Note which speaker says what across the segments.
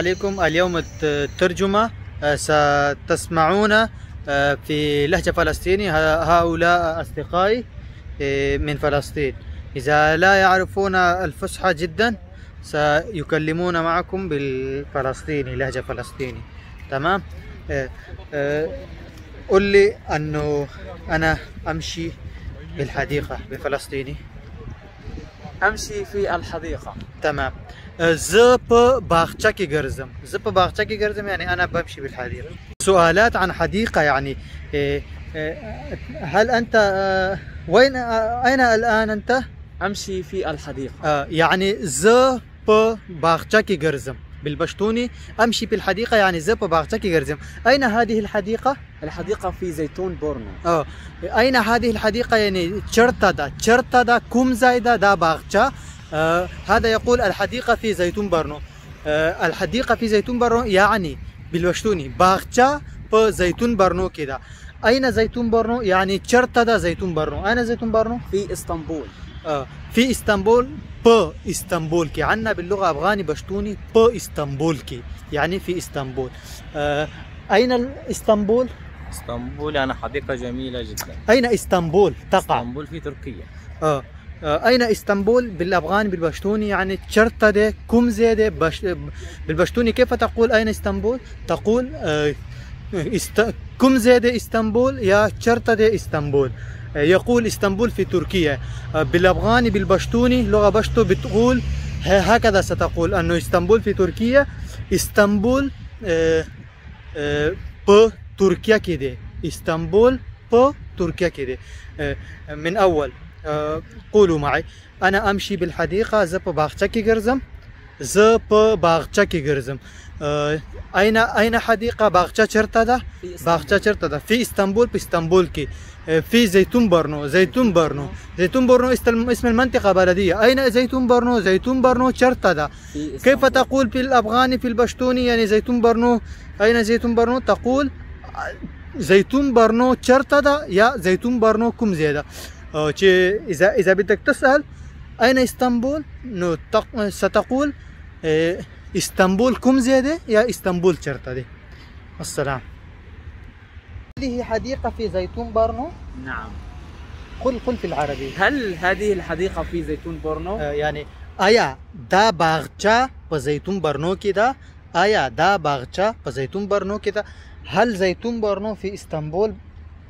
Speaker 1: عليكم. اليوم الترجمة آه، ستسمعون آه، في لهجة فلسطيني هؤلاء أصدقائي آه، من فلسطين. إذا لا يعرفون الفصحى جدا سيكلمون معكم بالفلسطيني لهجة فلسطيني. تمام؟ قل لي أنه أنا أمشي بالحديقة بفلسطيني.
Speaker 2: أمشي في الحديقة.
Speaker 1: تمام. زب باغچه جرزم زب باغچه جرزم يعني أنا بمشي بالحديقه. سؤالات عن حديقه يعني إيه، إيه، هل أنت وين أين الآن أنت؟
Speaker 2: أمشي في
Speaker 1: الحديقة. يعني زب باغچه جرزم بالبشتوني أمشي بالحديقه يعني زب باغچه جرزم أين هذه الحديقة؟
Speaker 2: الحديقة في زيتون بورنو
Speaker 1: أه أين هذه الحديقة؟ يعني چرته ده چرته ده کوم ځای ده دا باغچه؟ آه هذا يقول الحديقة في زيتون برنو. آه الحديقة في زيتون برنو يعني بالبشتوني. باغچه په زيتون برنو کې ده أين زيتون برنو؟ يعني چرته زيتون برنو؟ أين زيتون برنو؟
Speaker 2: في إسطنبول.
Speaker 1: آه في إسطنبول په إسطنبول کې عنا باللغة أفغاني بشتوني په إسطنبول کې يعني في إسطنبول. آه أين اسطنبول
Speaker 2: إسطنبول يعني حديقة جميلة جدا.
Speaker 1: أين إسطنبول؟ تقع.
Speaker 2: إسطنبول في تركيا.
Speaker 1: آه آه، أين إسطنبول؟ بالأفغاني بالبشتوني. يعني تشرتدة كم زيادة بش... بالبشتوني. كيف تقول أين إسطنبول؟ تقول آه، است... كم زيادة إسطنبول يا تشرتدة إسطنبول. آه، يقول إسطنبول في تركيا. بالأفغاني بالبشتوني لغة بشتو بتقول هكذا ستقول. أنه إسطنبول في تركيا إسطنبول په تركيا کې ده. إسطنبول په تركيا کې ده. من آه، قولوا معي. أنا أمشي بالحديقة زب باغچكي جرزم زب باغچكي جرزم آه، أين أين حديقة؟ باغچه چرته باغچه چرته في اسطنبول في اسطنبول کې آه، في زيتون برنو زيتون برنو. زيتون برنو اسم المنطقة بلدية. أين زيتون برنو؟ زيتون برنو چرته كيف تقول في الأفغاني في البشتوني؟ يعني زيتون برنو أين زيتون برنو؟ تقول زيتون برنو چرته يا زيتون برنو کوم ځای ده چې إذا إذا بدك تسأل أين إسطنبول؟ نو ستقول إسطنبول کوم ځای ده؟ يا إسطنبول چرته دی. السلام. هذه حديقة في زيتون بورنو؟
Speaker 2: نعم.
Speaker 1: قل قل في العربي.
Speaker 2: هل هذه الحديقة في زيتون بورنو؟
Speaker 1: آه يعني آیا دا باغچه په زيتون برنو کې ده. آیا دا باغچه په زيتون برنو کې ده. هل زيتون برنو في إسطنبول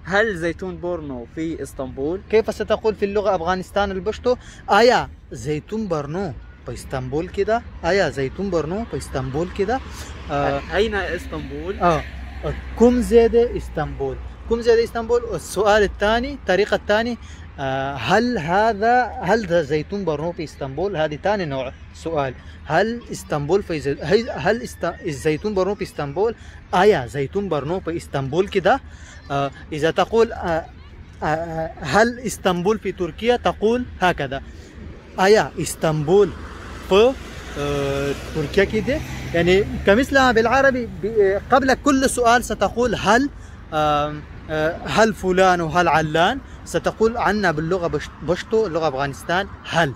Speaker 2: هل زيتون بورنو في إسطنبول؟
Speaker 1: كيف ستقول في اللغة أفغانستان البشتو؟ آیا زيتون برنو په إسطنبول کې ده آیا زيتون برنو په إسطنبول کې ده
Speaker 2: آه أين إسطنبول؟
Speaker 1: آه كم زيادة إسطنبول كم زيادة إسطنبول السؤال الثاني الطريقة الثاني آه هل هذا هل ده زيتون برنو في إسطنبول؟ هذه ثاني نوع سؤال. هل إسطنبول في زي... هل است... الزيتون برنو في إسطنبول؟ آیا زيتون برنو په إسطنبول کې ده. آه إذا تقول آه آه هل إسطنبول في تركيا؟ تقول هكذا. آیا إسطنبول في آه تركيا كده. يعني كمثلها بالعربي قبل كل سؤال ستقول هل آه هل فلان وهل علان؟ ستقول عنا باللغة بشتو اللغة أفغانستان هل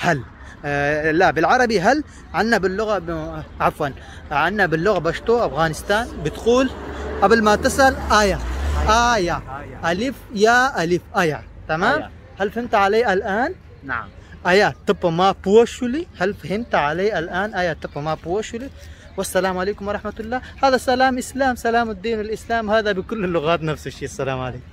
Speaker 1: هل. آه لا بالعربي هل عنا باللغة عفوا عنا باللغة بشتو أفغانستان. بتقول قبل ما تسأل آية آية ألف يا ألف آية. تمام؟ آية. هل فهمت علي الآن؟
Speaker 2: نعم.
Speaker 1: آية تبقى ما بوشولي. هل فهمت علي الآن؟ آية تبقى ما بوشولي. والسلام عليكم ورحمة الله. هذا سلام إسلام سلام الدين والإسلام هذا بكل اللغات نفس الشيء. السلام عليكم.